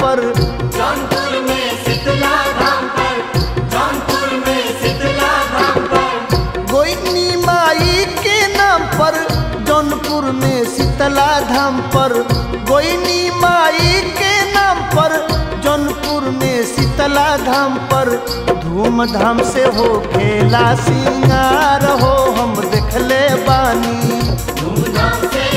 पर। जौनपुर में शीतला धाम पर जौनपुर में शीतला धाम पर। गोइनी माई के नाम पर जौनपुर में शीतला धाम पर। गोइनी माई के नाम पर जौनपुर में शीतला धाम पर। धूमधाम से हो खेला सिंगार हो हम देख ले बानी। धूमधाम से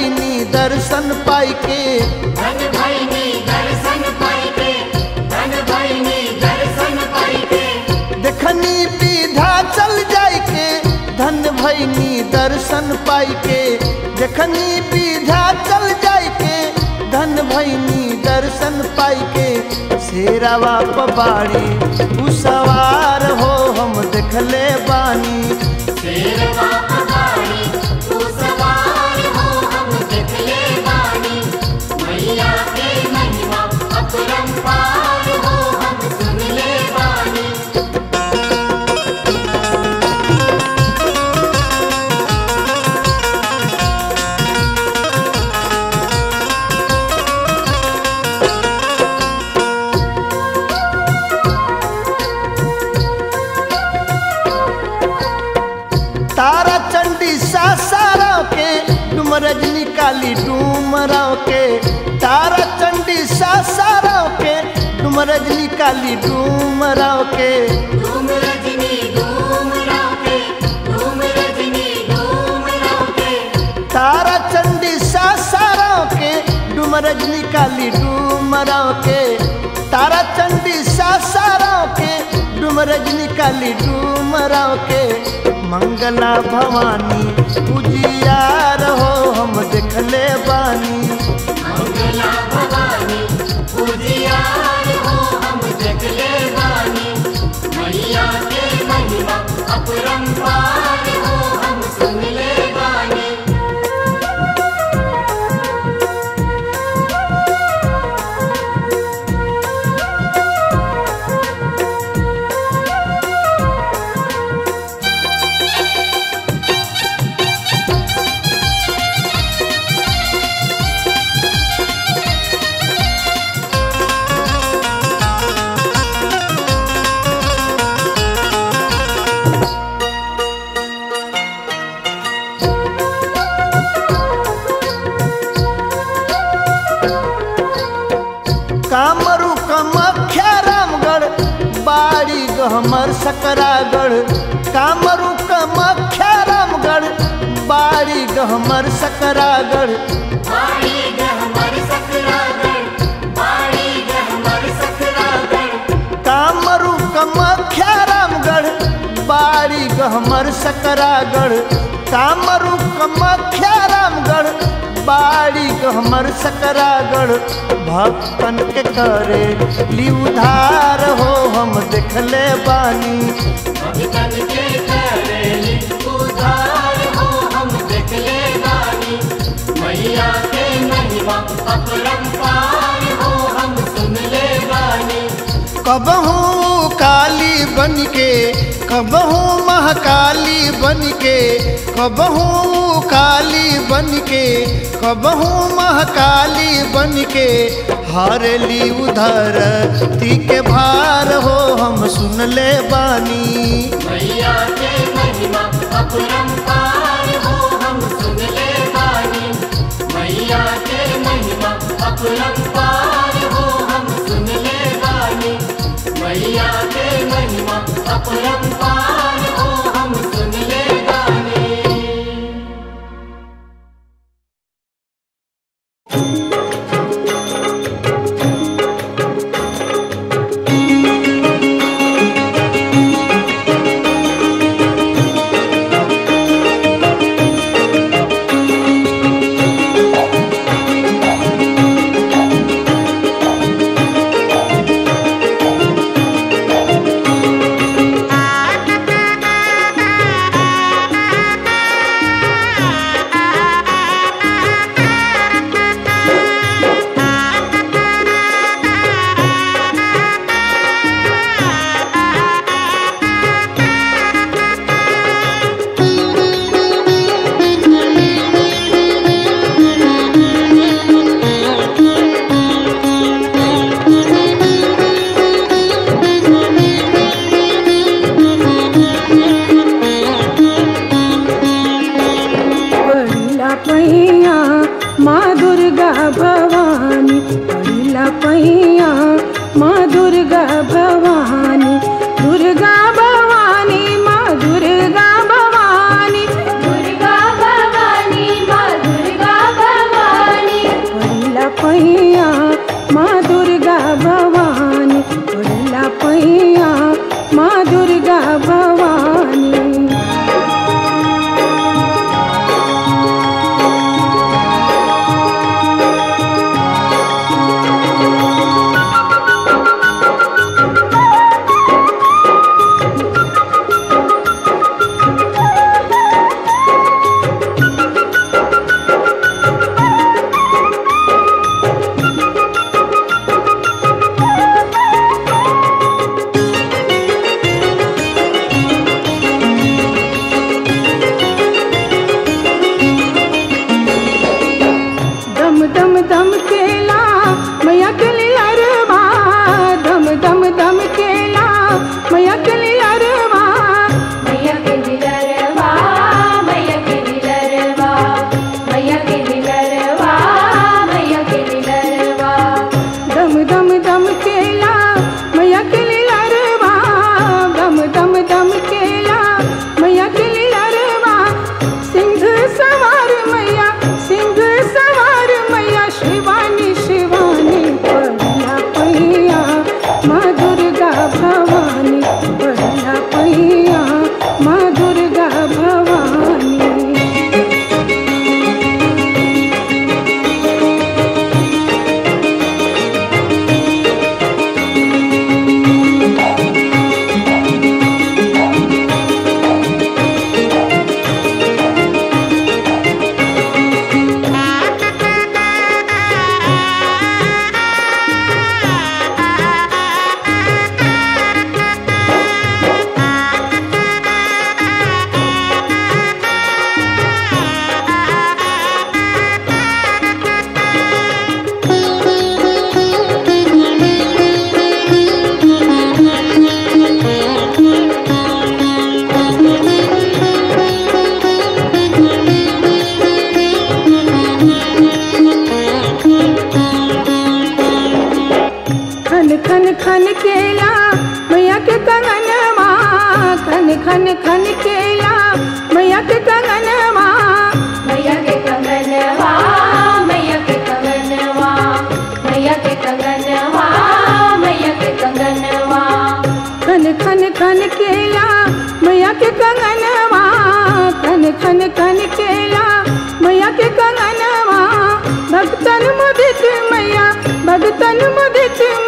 भैनी दर्शन पाई के धन भैनी दर्शन पाई के धन भैनी दर्शन पाई के देखनी विधा चल जाय के धन भैनी दर्शन पाई के देखनी विधा चल जाय के धन भैनी दर्शन पाई के शेरावा पबाड़ी उ सवार हो हम देखले बानी शेर बाप डुम रजनी काली के। रजनी रजनी धूम राके तारा चंडी सासाराव के डुम रजनी काली डूमराव के। तारा चंडी सासाराव के डुम रजनी काली डूमराव के। मंगला भवानी उजियार हो हम देखले बानी। मंगला भवानी अपरंपार हो कमख्या रामगढ़ बाड़ी गहमर सकरागढ़। कामरू कमख्या रामगढ़ बाड़ी गहमर सकरागढ़ कामरू कमख्या रामगढ़ बाड़ी गहमर सकरागढ़। कामरू कमख्या रामगढ़ बाड़ी हमर सकरागढ़ भक्तन के करे ली उधार हो हम देखले बानी। के उधार हो हम देखले बानी। मैया के महिमा अपरंपार हो हम सुनले बानी। कबहू काली बन के कबहू महाकाली बन के कबहू काली बन के कबहू महाकाली बन के हरली उधर ती के भार हो, हम सुनले बानी। मैया के महिमा हो, हम सुनले बानी। मैया के महिमा मैया के महिमा अपरंपार Ben mi dedim?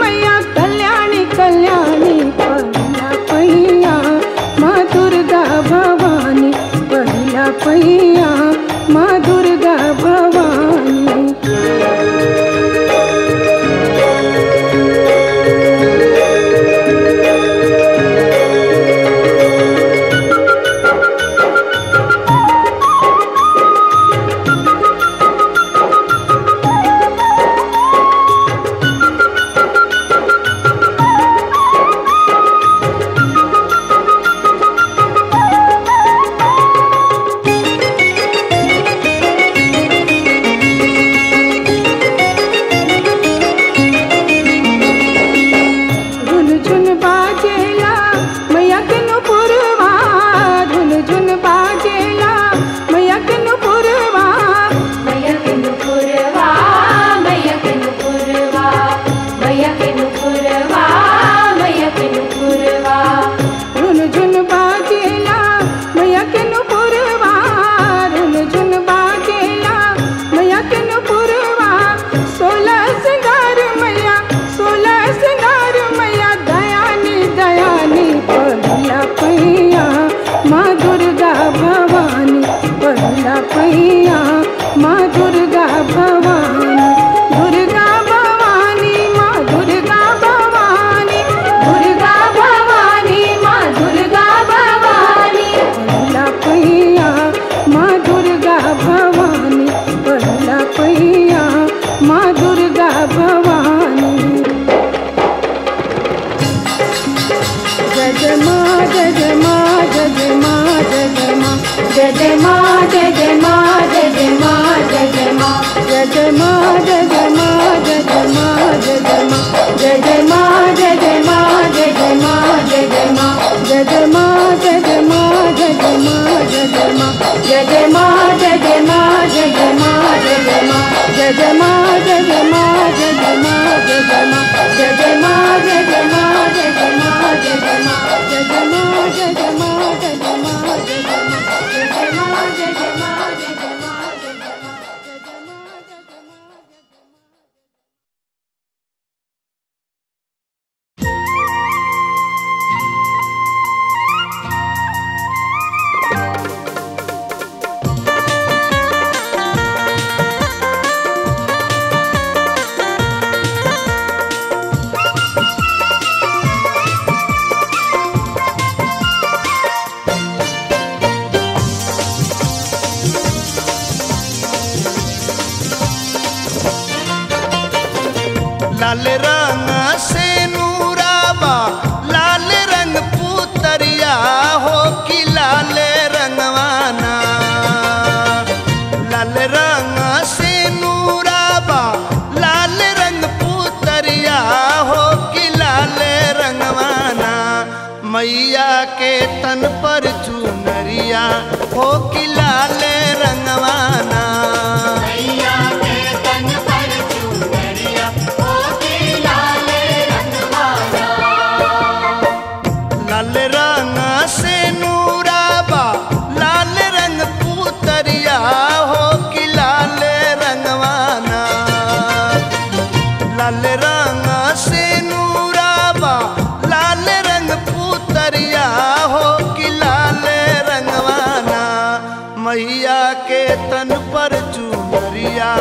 मैया के तन पर चुनरिया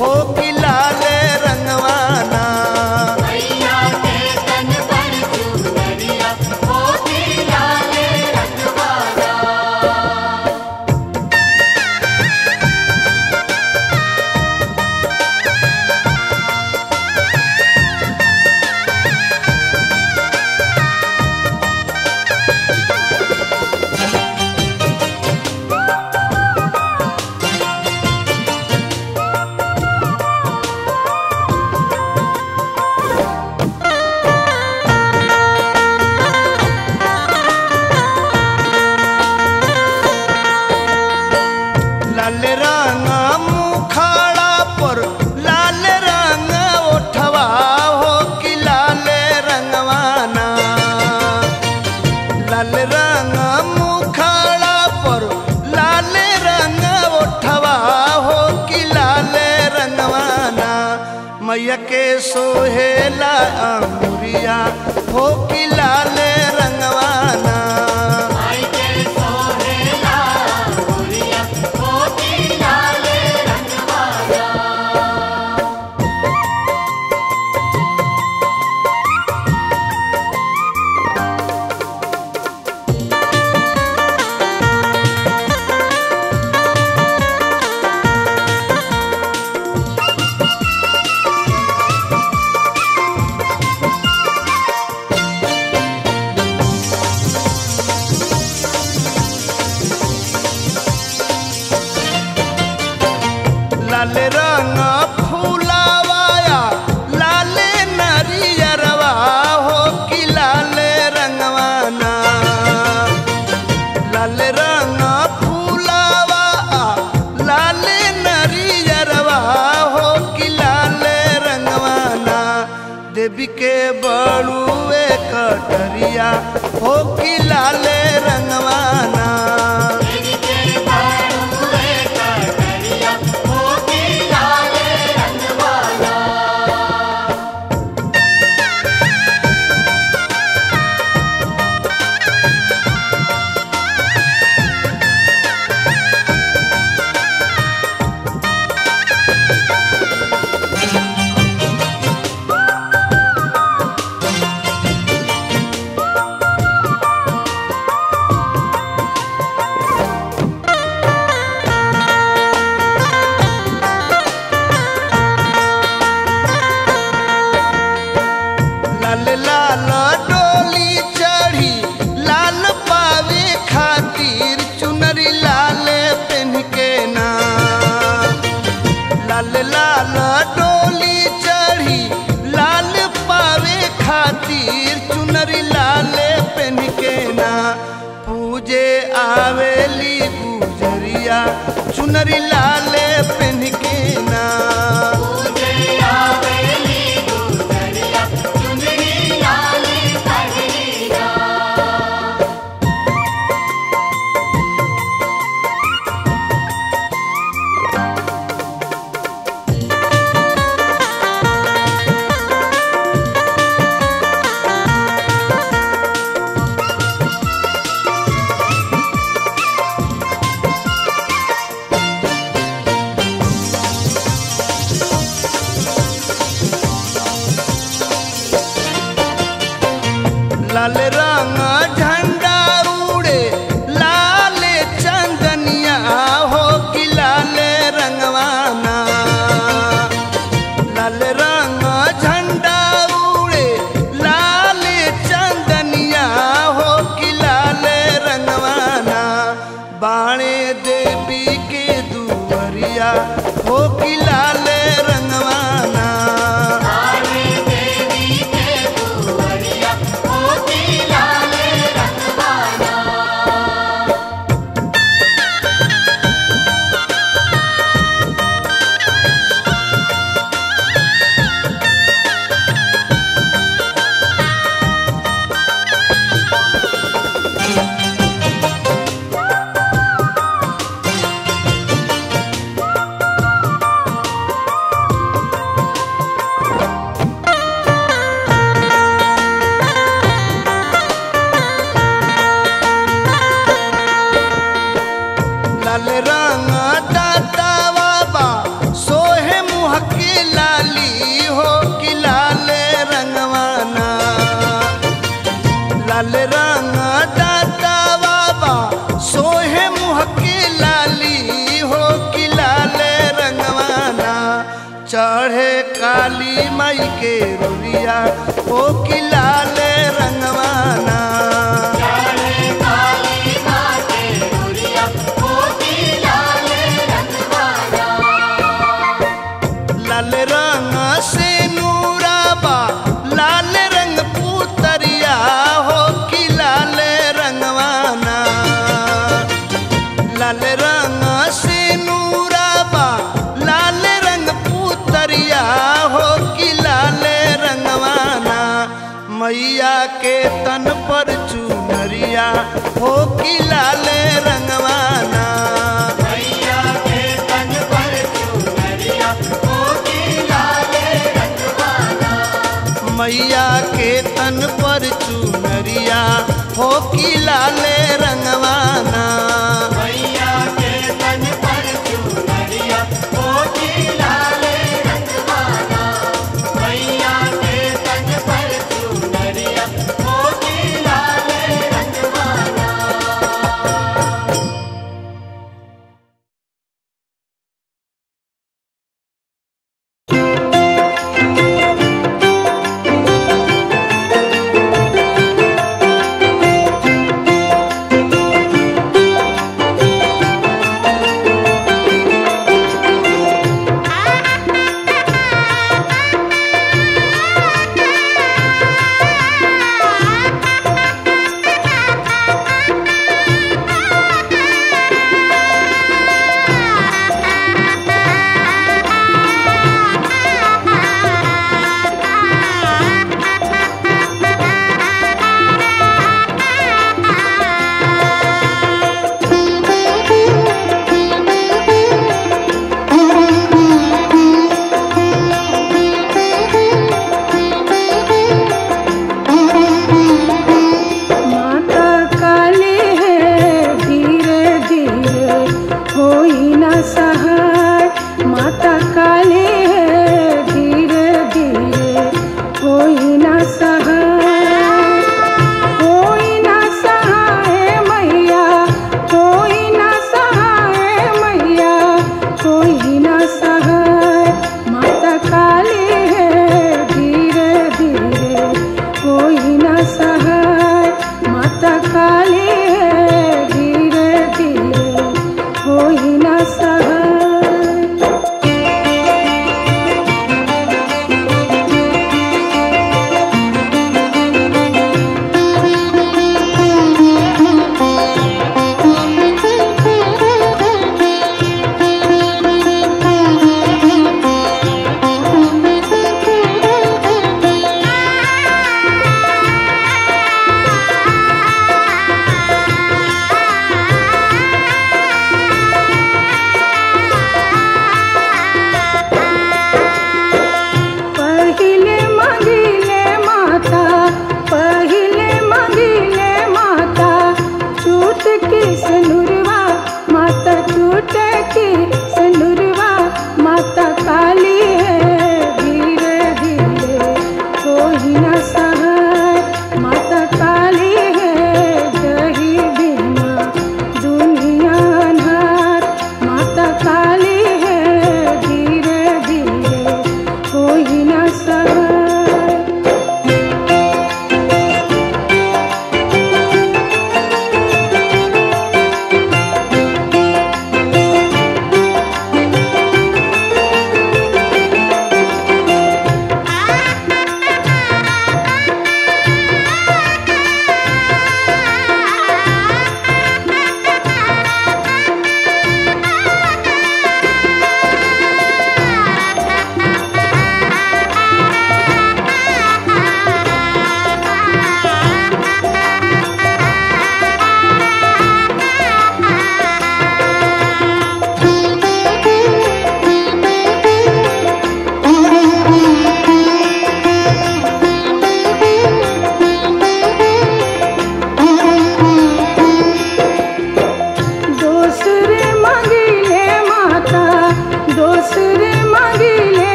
हो कि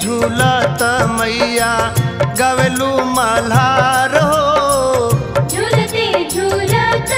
झूलते मैया गवलू मल्हार हो। झूलते झूलत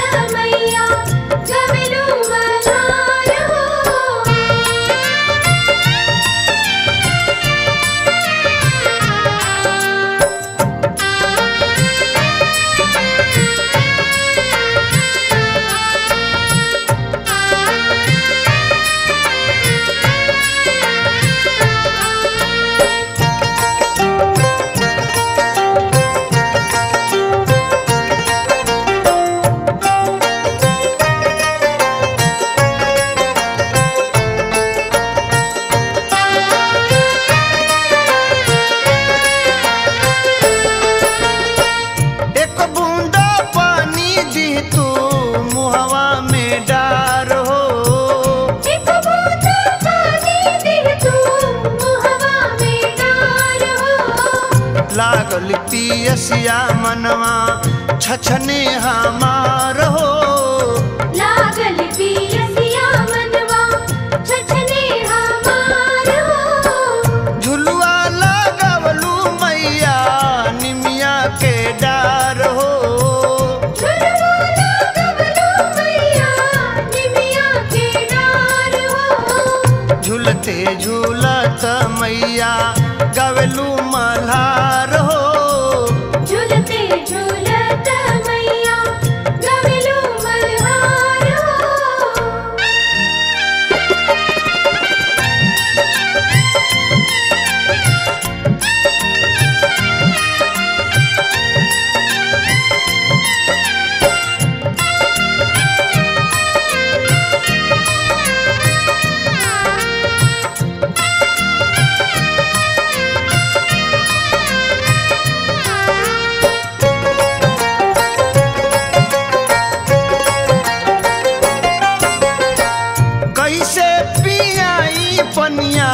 पनिया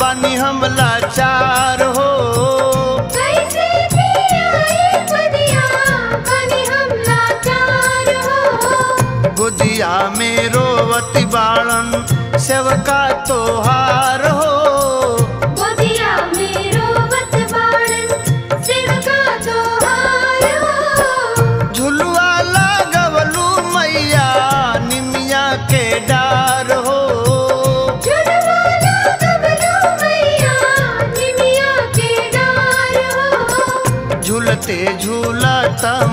बनी हम लाचार हो। गुदिया में रोवती बाड़न सेवका तोहार हो।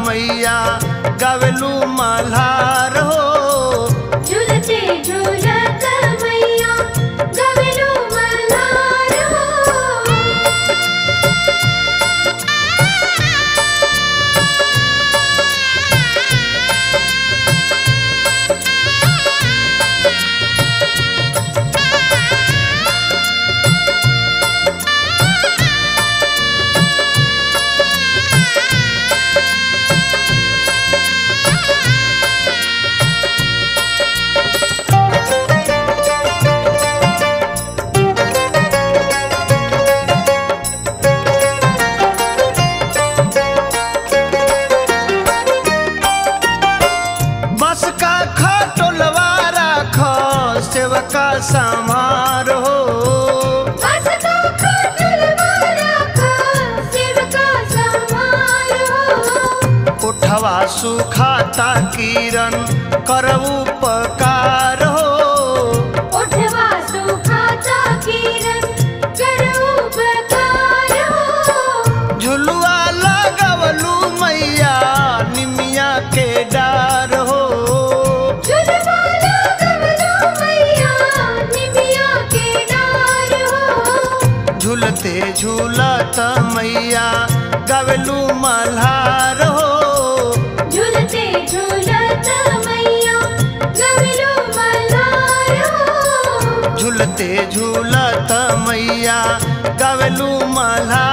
मैया गवलू मल्हार आशा किरण कर उपकार हो। मैया निमिया के डार हो। झूलते झूलत मैया गवलू मल्हार झूलते झूलत मैया गवलू मल्हा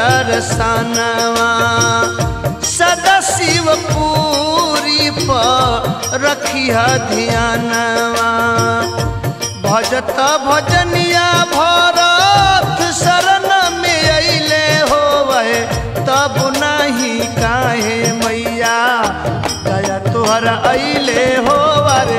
दरसनवा सदा शिव पूरी पर रखिया ध्यानवा। भजत भजनिया भरत शरण में अले हो वहे तब नहीं काहे मैया, दया तुहर अले हो वरे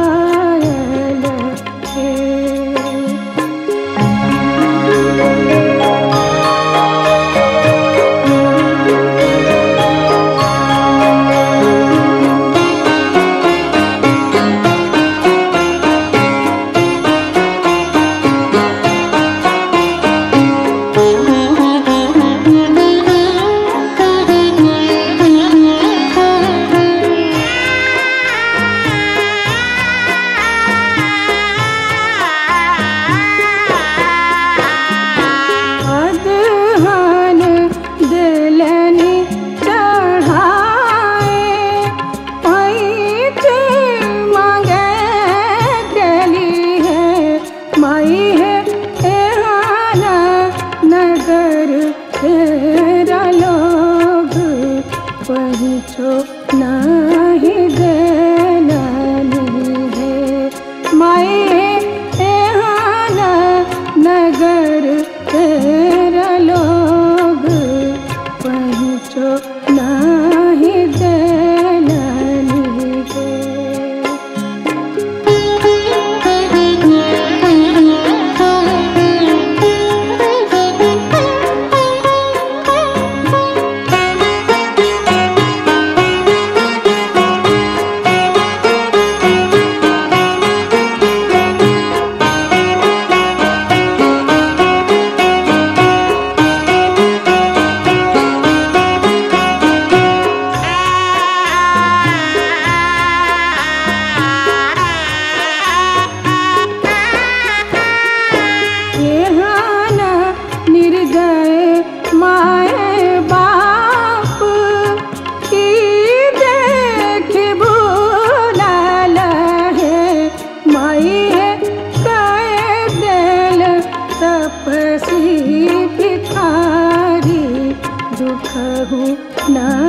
तपसी भिखारी हूँ ना